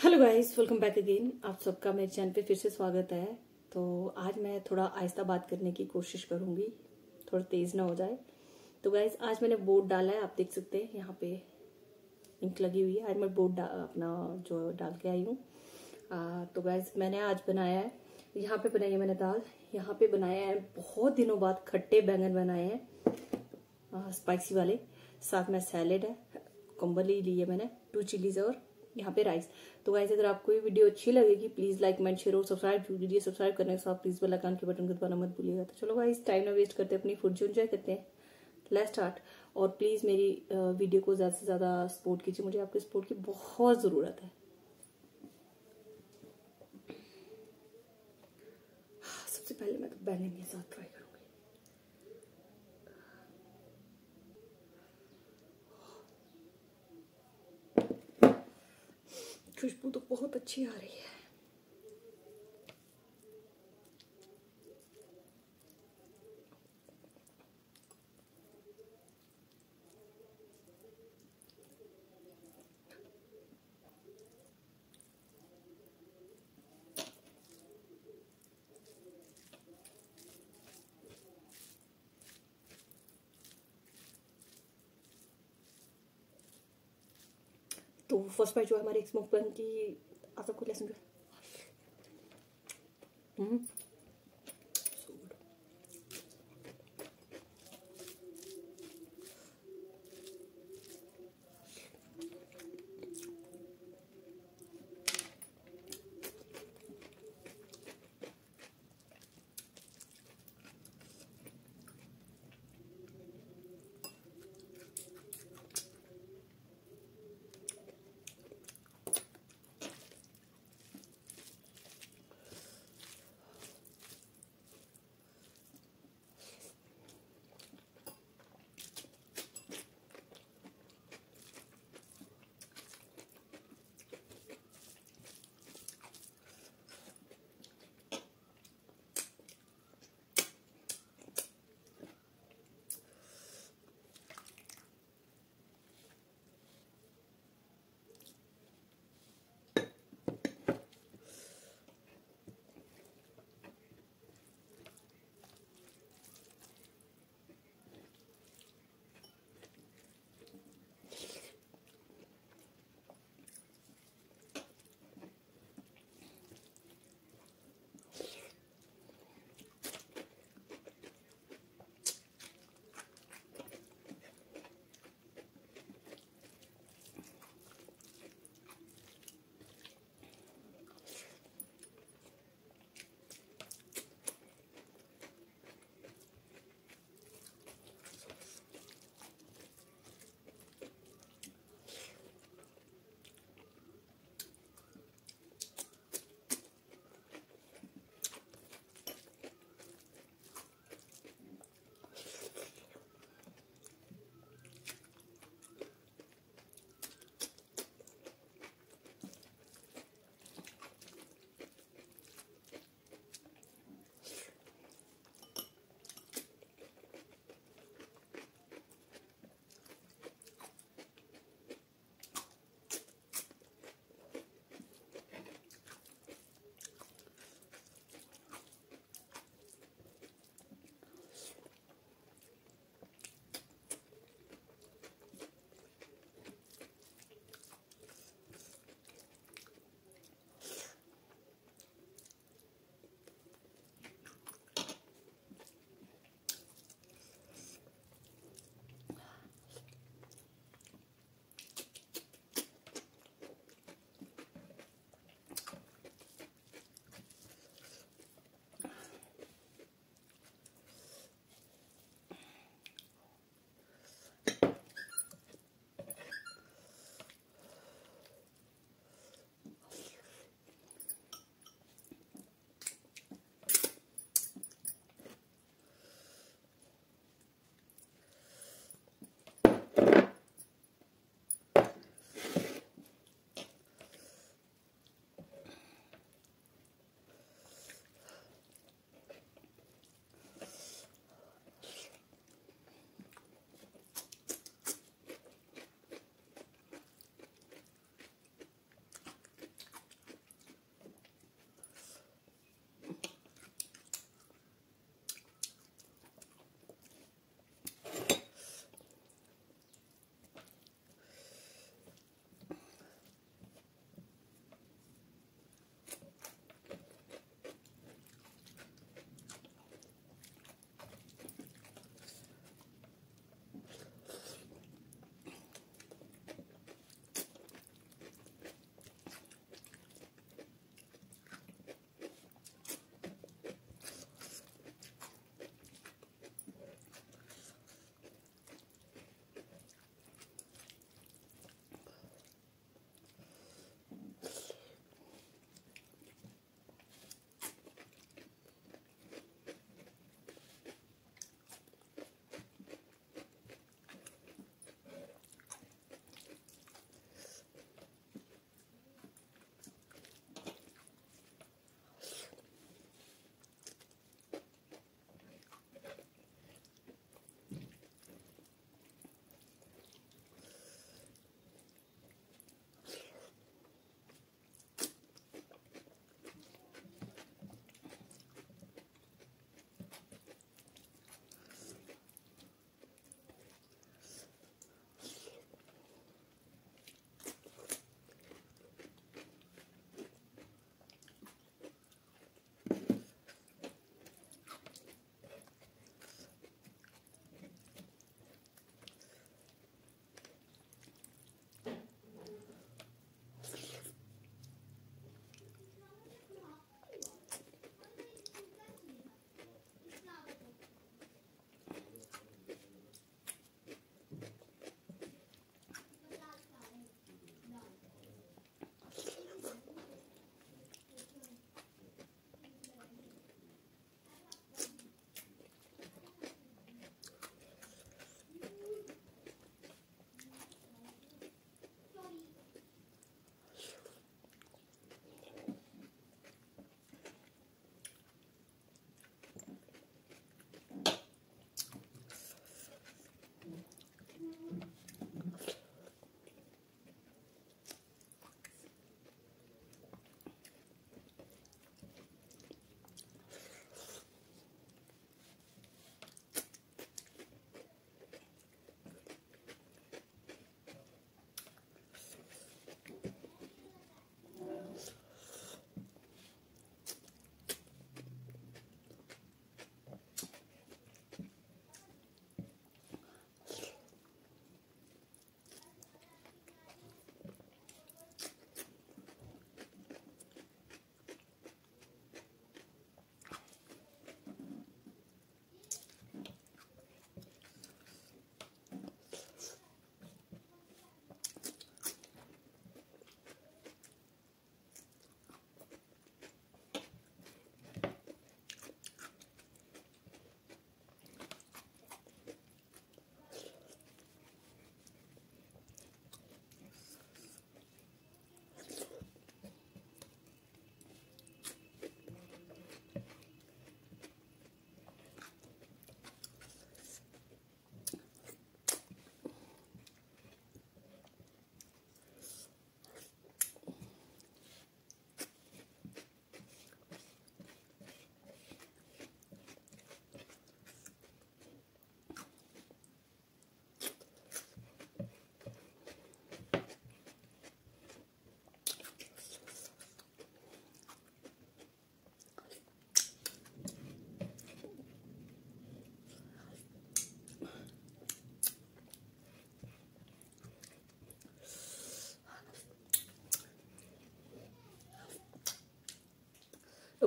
Hello guys welcome back again आप सबका मेरे चैनल पे फिर से स्वागत है। तो आज मैं थोड़ा आहिस्ता बात करने की कोशिश करूँगी। थोड़ा तेज ना हो जाए। तो गाइस आज मैंने बोर्ड डाला है, आप देख सकते हैं, यहाँ पे इंक लगी हुई है। आज मैं बोर्ड अपना जो डाल के आई हूँ। तो गाइस मैंने आज बनाया है। यहाँ पे बनाई है मैंने दाल। यहाँ पे बनाया है, बहुत दिनों बाद खट्टे बैंगन बनाए हैं। स्पाइसी वाले। साथ में सैलेड है कम्बली ली है मैंने टू चिलीज और। यहाँ पे राइस तो गाइस अगर आपको ये वीडियो अच्छी लगेगी प्लीज़ लाइक मेंट शेयर और सब्सक्राइब कीजिए सब्सक्राइब करने के साथ प्लीज़ बेल आइकन के बटन को दबाना मत भूलिएगा। तो चलो गाइस टाइम ना वेस्ट करते अपनी फ़ूड जो एंजॉय करते हैं। लेट्स स्टार्ट और प्लीज़ मेरी वीडियो को ज़्यादा से ज़्यादा सपोर्ट कीजिए। मुझे आपके सपोर्ट की बहुत ज़रूरत है। सबसे पहले मैं तो बैंगन के साथ ट्राई करूँगी खुशबू तो बहुत अच्छी आ रही है। तो फ़र्स्ट बाइट जो है हमारे स्मोक पैन की आप सबको लेसन जो है।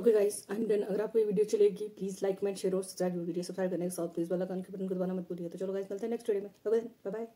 Okay guys I am done अगर आपको ये वीडियो चलेगी प्लीज़ लाइक मैं शेयर और सब्सक्राइब वीडियो सब्सक्राइब करने के साथ प्लीज़ वाला कान के बटन को दबाना मत भूलिए। तो चलो गाइस मिलते हैं नेक्स्ट वीडियो में। Bye bye